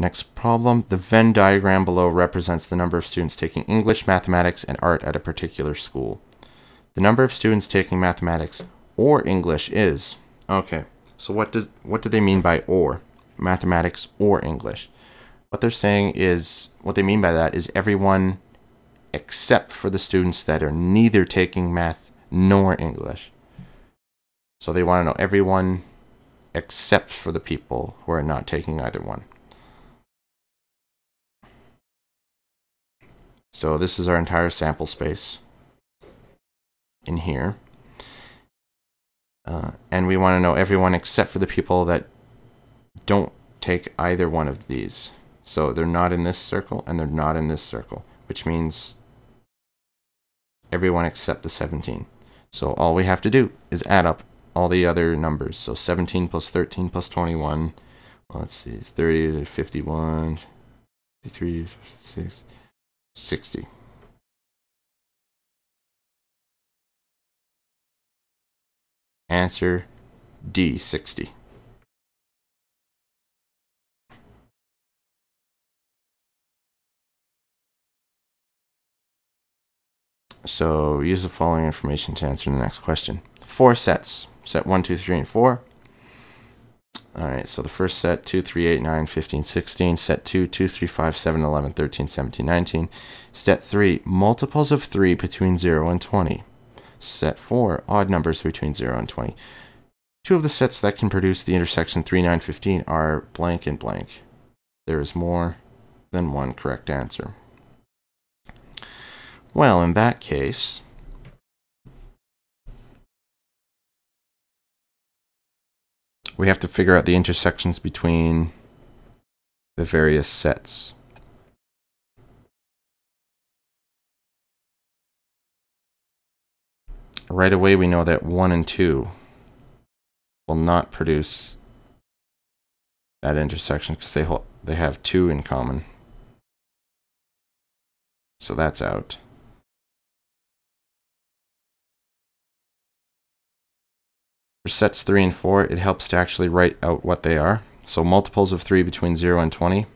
Next problem. The Venn diagram below represents the number of students taking English, mathematics, and art at a particular school. The number of students taking mathematics or English is okay. So what does what do they mean by or? Mathematics or English? What they're saying is what they mean by that is everyone except for the students that are neither taking math nor English. So they want to know everyone except for the people who are not taking either one. So this is our entire sample space in here. Uh, and we want to know everyone except for the people that don't take either one of these. So they're not in this circle and they're not in this circle, which means everyone except the 17. So all we have to do is add up all the other numbers. So 17 plus 13 plus 21. Well, let's see, it's 30, 51, 53, 56, 60. Answer D, 60. So use the following information to answer the next question. Four sets. Set 1, 2, 3, and 4. Alright, so the first set, 2, 3, 8, 9, 15, 16. Set 2, 2, 3, 5, 7, 11, 13, 17, 19. Set 3, multiples of 3 between 0 and 20. Set 4, odd numbers between 0 and 20. Two of the sets that can produce the intersection 3, 9, 15 are blank and blank. There is more than one correct answer. Well, in that case, we have to figure out the intersections between the various sets. Right away, we know that 1 and 2 will not produce that intersection because they, they have 2 in common. So that's out. Sets 3 and 4, it helps to actually write out what they are. So multiples of 3 between 0 and 20.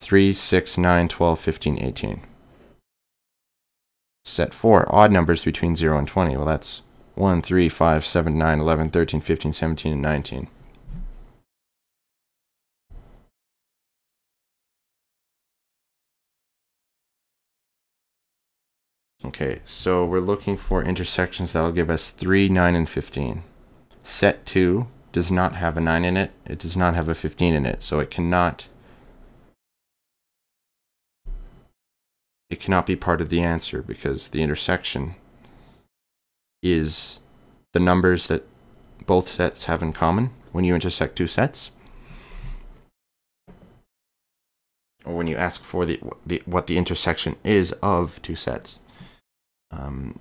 3, 6, 9, 12, 15, 18. Set 4, odd numbers between 0 and 20. Well, that's 1, 3, 5, 7, 9, 11, 13, 15, 17, and 19. Okay, so we're looking for intersections that'll give us 3, 9, and 15. Set 2 does not have a 9 in it. It does not have a 15 in it, so it cannot it cannot be part of the answer because the intersection is the numbers that both sets have in common when you intersect two sets. Or when you ask for the, the what the intersection is of two sets um,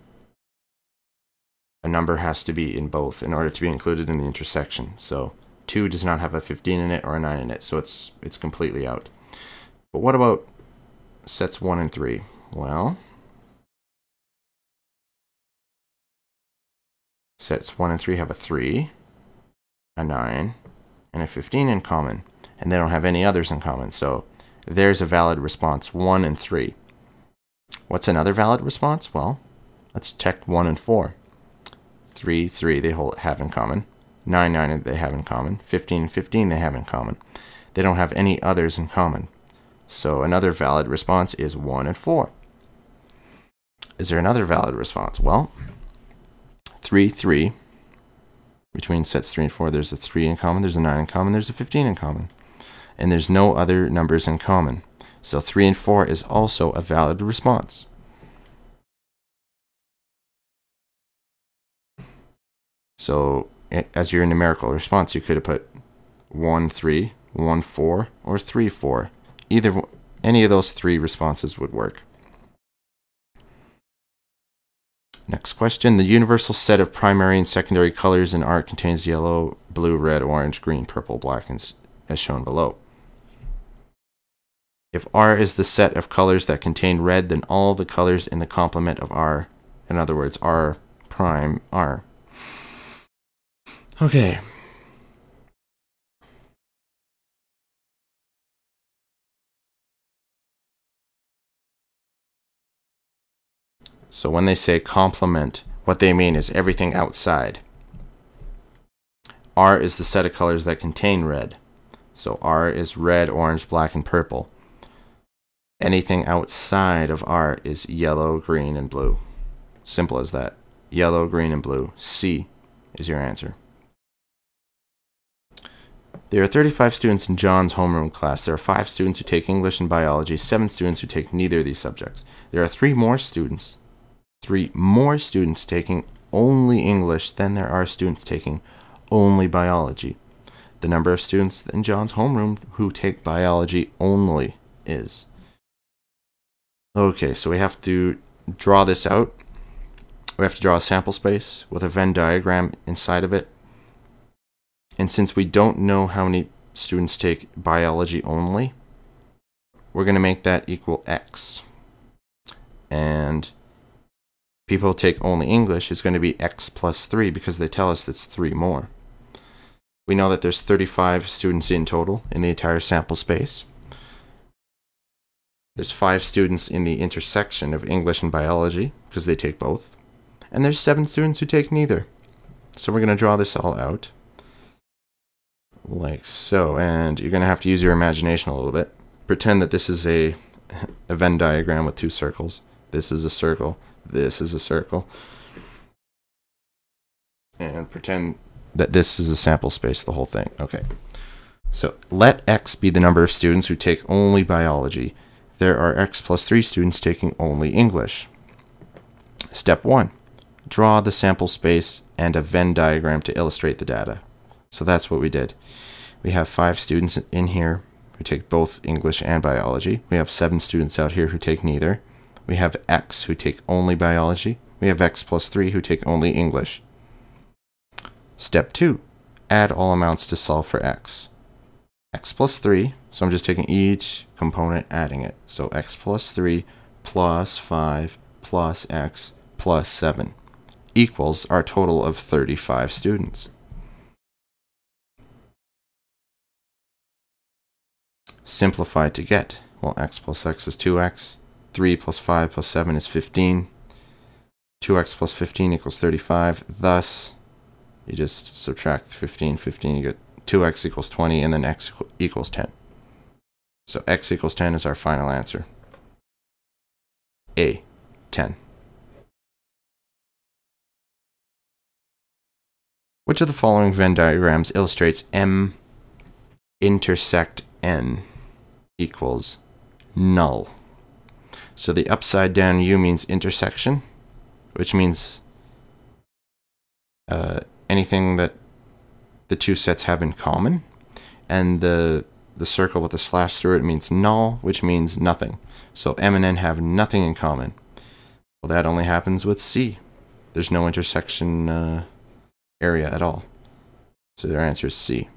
a number has to be in both in order to be included in the intersection. So 2 does not have a 15 in it or a 9 in it, so it's it's completely out. But what about sets 1 and 3? Well, sets 1 and 3 have a 3, a 9, and a 15 in common, and they don't have any others in common. So there's a valid response, 1 and 3. What's another valid response? Well, let's check 1 and 4. 3, 3 they have in common. 9, 9 they have in common. 15, 15 they have in common. They don't have any others in common. So another valid response is 1 and 4. Is there another valid response? Well, 3, 3. Between sets 3 and 4, there's a 3 in common, there's a 9 in common, there's a 15 in common. And there's no other numbers in common. So 3 and 4 is also a valid response. So as your numerical response, you could have put 1, 3, 1, 4, or 3, 4. Either any of those three responses would work. Next question. The universal set of primary and secondary colors in art contains yellow, blue, red, orange, green, purple, black, and as shown below. If R is the set of colors that contain red, then all the colors in the complement of R, in other words, R prime R. Okay. So when they say complement, what they mean is everything outside. R is the set of colors that contain red. So R is red, orange, black, and purple. Anything outside of R is yellow, green, and blue. Simple as that. Yellow, green, and blue. C is your answer. There are 35 students in John's homeroom class. There are 5 students who take English and biology, 7 students who take neither of these subjects. There are 3 more students, 3 more students taking only English than there are students taking only biology. The number of students in John's homeroom who take biology only is. Okay, so we have to draw this out. We have to draw a sample space with a Venn diagram inside of it and since we don't know how many students take biology only, we're going to make that equal x. And people take only English is going to be x plus 3 because they tell us it's 3 more. We know that there's 35 students in total in the entire sample space. There's 5 students in the intersection of English and biology because they take both. And there's 7 students who take neither. So we're going to draw this all out like so. And you're going to have to use your imagination a little bit. Pretend that this is a, a Venn diagram with two circles. This is a circle. This is a circle. And pretend that this is a sample space, the whole thing. Okay. So let x be the number of students who take only biology. There are x plus 3 students taking only English. Step 1. Draw the sample space and a Venn diagram to illustrate the data. So that's what we did. We have five students in here who take both English and biology. We have seven students out here who take neither. We have X who take only biology. We have X plus 3 who take only English. Step 2. Add all amounts to solve for X. X plus 3, so I'm just taking each component, adding it. So X plus 3 plus 5 plus X plus 7 equals our total of 35 students. Simplify to get? Well, x plus x is 2x. 3 plus 5 plus 7 is 15. 2x plus 15 equals 35. Thus, you just subtract 15, 15, you get 2x equals 20, and then x equals 10. So x equals 10 is our final answer. A, 10. Which of the following Venn diagrams illustrates M intersect N? Equals null. So the upside down U means intersection, which means uh, anything that the two sets have in common. And the, the circle with the slash through it means null, which means nothing. So M and N have nothing in common. Well, that only happens with C. There's no intersection uh, area at all. So their answer is C.